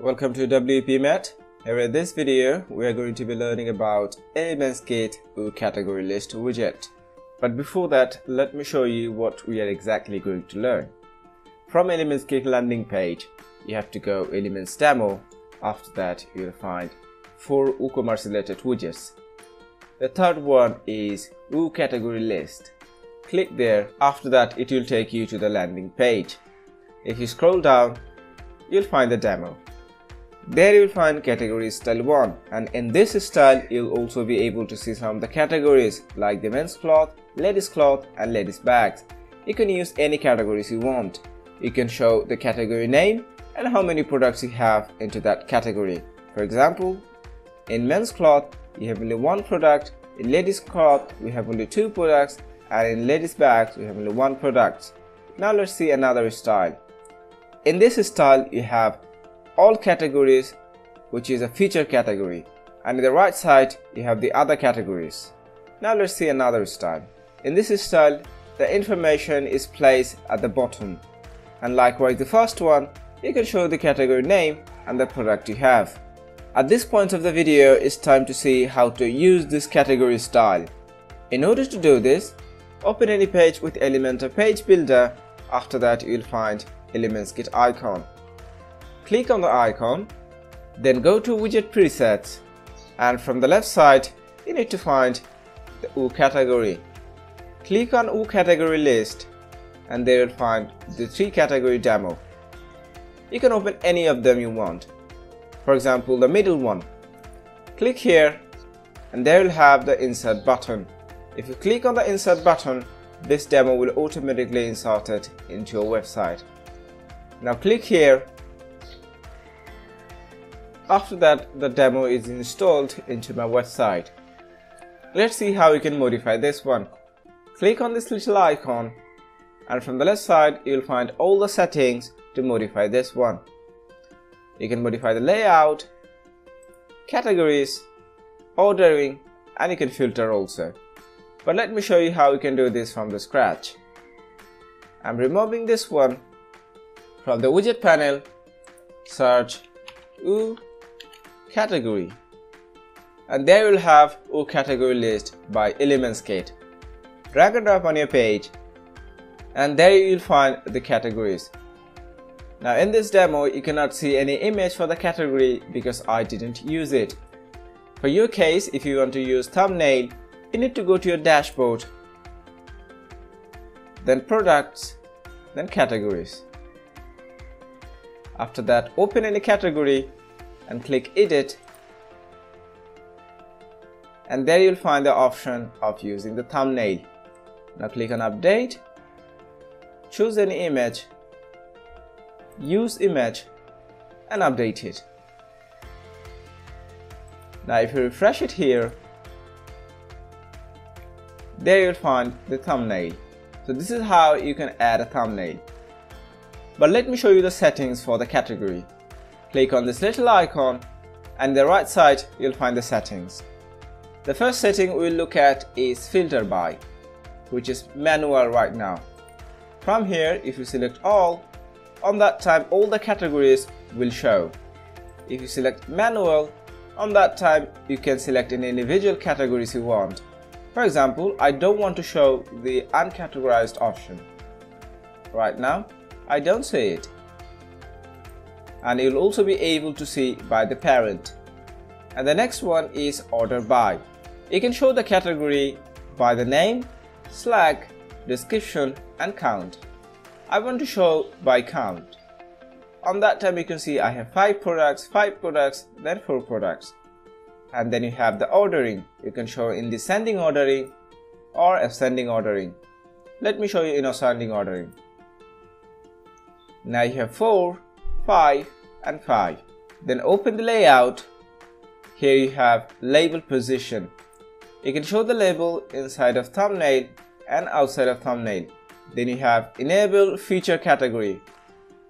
Welcome to Wpmet. Here in this video, we are going to be learning about Elements Kit category list widget. But before that, let me show you what we are exactly going to learn. From Elements Kit landing page, you have to go Elements Demo. After that, you'll find four WooCommerce related widgets. The third one is Woo category list. Click there. After that, it will take you to the landing page. If you scroll down, you'll find the demo. There you'll find category style 1 and in this style you'll also be able to see some of the categories like the men's cloth, ladies cloth and ladies bags. You can use any categories you want. You can show the category name and how many products you have into that category. For example, in men's cloth you have only one product, in ladies cloth we have only two products and in ladies bags we have only one product. Now let's see another style. In this style you have all categories which is a feature category and in the right side you have the other categories. Now let's see another style. In this style the information is placed at the bottom and likewise the first one you can show the category name and the product you have. At this point of the video it's time to see how to use this category style. In order to do this open any page with Elementor page builder after that you'll find Elements Kit icon. Click on the icon, then go to widget presets and from the left side you need to find the Woo category. Click on Woo category list and there you'll find the three category demo. You can open any of them you want. For example the middle one. Click here and there you'll have the insert button. If you click on the insert button this demo will automatically insert it into your website. Now click here after that, the demo is installed into my website. Let's see how you can modify this one. Click on this little icon and from the left side you'll find all the settings to modify this one. You can modify the layout, categories, ordering and you can filter also. But let me show you how you can do this from the scratch. I'm removing this one from the widget panel, search Woo category and there you'll have Woo category list by Elements Kit. Drag and drop on your page and there you'll find the categories. Now in this demo you cannot see any image for the category because I didn't use it. For your case if you want to use thumbnail you need to go to your dashboard then products then categories. After that open any category and click edit and there you'll find the option of using the thumbnail. Now click on update, choose any image, use image and update it. Now if you refresh it here, there you'll find the thumbnail. So this is how you can add a thumbnail. But let me show you the settings for the category. Click on this little icon and the right side you'll find the settings. The first setting we'll look at is filter by which is manual right now. From here if you select all, on that time all the categories will show. If you select manual, on that time you can select any individual categories you want. For example, I don't want to show the uncategorized option. Right now, I don't see it and you'll also be able to see by the parent. And the next one is order by. You can show the category by the name, slug, description and count. I want to show by count. On that time you can see I have 5 products, 5 products, then 4 products. And then you have the ordering. You can show in descending ordering or ascending ordering. Let me show you in ascending ordering. Now you have 4, 5 and 5. Then open the layout. Here you have label position. You can show the label inside of thumbnail and outside of thumbnail. Then you have enable feature category.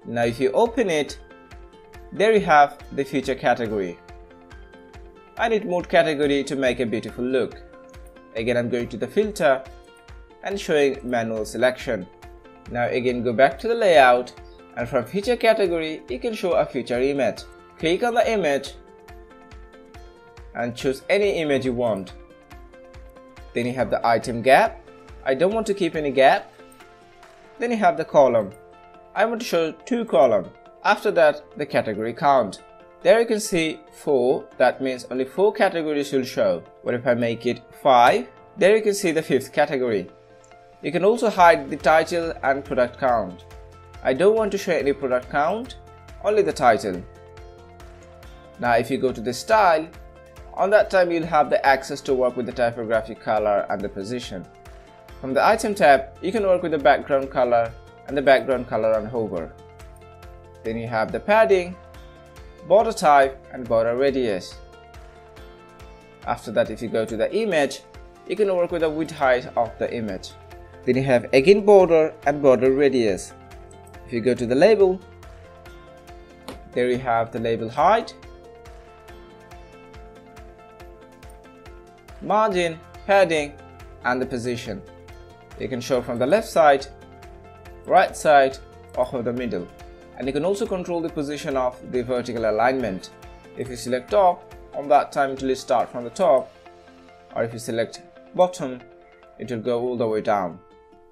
Now if you open it, there you have the feature category. I need mode category to make a beautiful look. Again I'm going to the filter and showing manual selection. Now again go back to the layout and from feature category you can show a feature image. click on the image and choose any image you want. Then you have the item gap. I don't want to keep any gap. Then you have the column. I want to show two column. After that, the category count. There you can see 4, that means only 4 categories will show. What if I make it 5? There you can see the fifth category. You can also hide the title and product count. I don't want to show any product count, only the title. Now if you go to the style, on that time you'll have the access to work with the typographic color and the position. From the item tab, you can work with the background color and the background color on hover. Then you have the padding, border type and border radius. After that if you go to the image, you can work with the width height of the image. Then you have again border and border radius. If you go to the label, there you have the label height margin, heading and the position. You can show from the left side, right side or from the middle. And you can also control the position of the vertical alignment. If you select top, on that time it will start from the top or if you select bottom, it will go all the way down.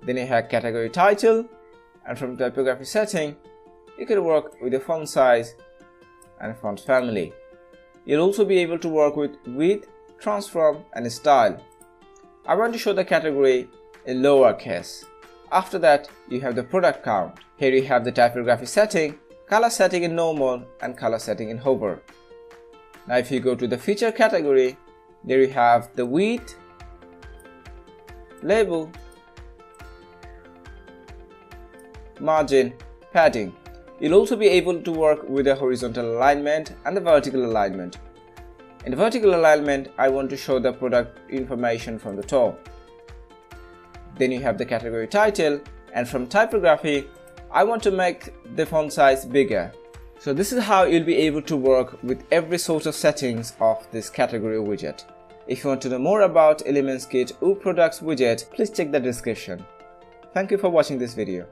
Then you have category title and from typography setting, you can work with the font size and font family. You'll also be able to work with width transform and style. I want to show the category in lowercase. After that, you have the product count. Here you have the typography setting, color setting in normal and color setting in hover. Now if you go to the feature category, there you have the width, label, margin, padding. You'll also be able to work with the horizontal alignment and the vertical alignment. In the vertical alignment, I want to show the product information from the top. Then you have the category title and from typography, I want to make the font size bigger. So this is how you'll be able to work with every sort of settings of this category widget. If you want to know more about Elements Kit or Products widget, please check the description. Thank you for watching this video.